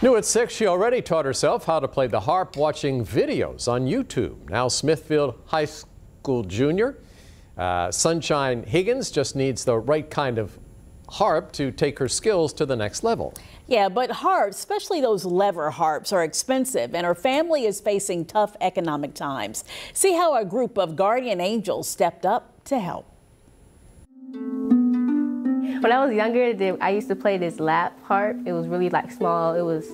New at six, she already taught herself how to play the harp watching videos on YouTube. Now Smithfield High School junior uh, Sunshine Huggins just needs the right kind of harp to take her skills to the next level. Yeah, but harps, especially those lever harps, are expensive, and her family is facing tough economic times. See how a group of guardian angels stepped up to help. When I was younger, I used to play this lap harp. It was really like small. It was,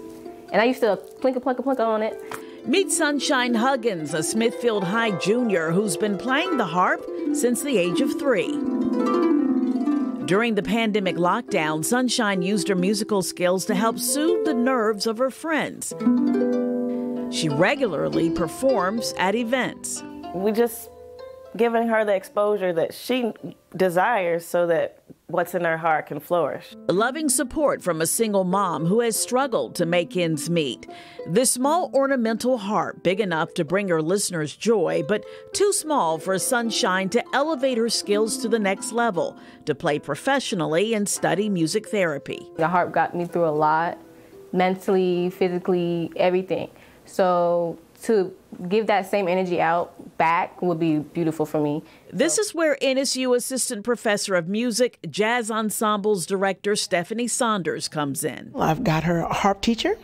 and I used to plink a plunk a plunk on it. Meet Sunshine Huggins, a Smithfield High junior who's been playing the harp since the age of three. During the pandemic lockdown, Sunshine used her musical skills to help soothe the nerves of her friends. She regularly performs at events. We just giving her the exposure that she desires so that what's in her heart can flourish. Loving support from a single mom who has struggled to make ends meet. This small ornamental harp, big enough to bring her listeners joy, but too small for Sunshine to elevate her skills to the next level, to play professionally and study music therapy. The harp got me through a lot, mentally, physically, everything. So to give that same energy out back would be beautiful for me. This is where NSU Assistant Professor of Music, Jazz Ensembles Director Stephanie Saunders comes in. I've got her a harp teacher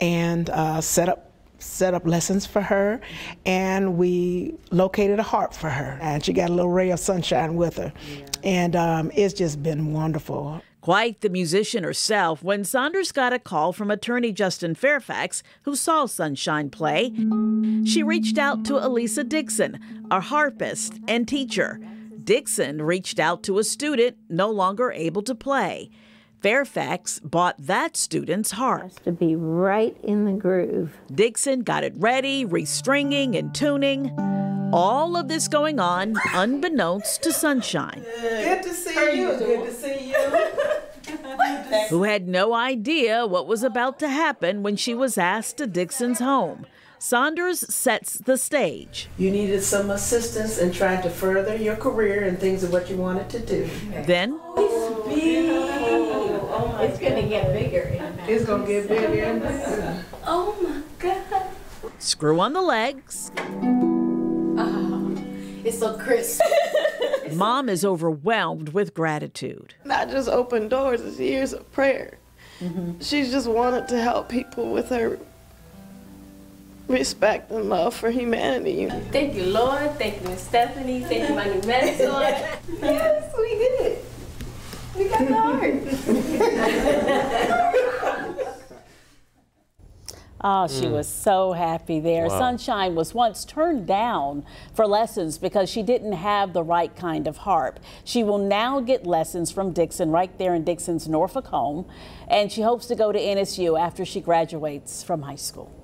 and uh, set up set up lessons for her and we located a harp for her and she got a little ray of sunshine with her yeah. and um, it's just been wonderful Quite the musician herself when Saunders got a call from attorney Justin Fairfax, who saw Sunshine play. She reached out to Elisa Dixon, a harpist and teacher. Dixon reached out to a student no longer able to play. Fairfax bought that student's harp. Has to be right in the groove. Dixon got it ready, restringing and tuning. All of this going on unbeknownst to Sunshine. Good to see you. Good to see you. Who had no idea what was about to happen when she was asked to Dixon's home. Saunders sets the stage. You needed some assistance in trying to further your career and things of what you wanted to do. Then, oh, it's going to get bigger. It's going to get bigger and bigger. Oh my God. Screw on the legs. Oh, it's so crisp. Mom is overwhelmed with gratitude. Not just open doors, it's years of prayer. Mm-hmm. She's just wanted to help people with her respect and love for humanity. Thank you, Lord. Thank you, Stephanie. Thank you, my new mentor. yes, we did it. We got the art. Oh, she mm. was so happy there. Wow. Sunshine was once turned down for lessons because she didn't have the right kind of harp. She will now get lessons from Dixon right there in Dixon's Norfolk home, and she hopes to go to NSU after she graduates from high school.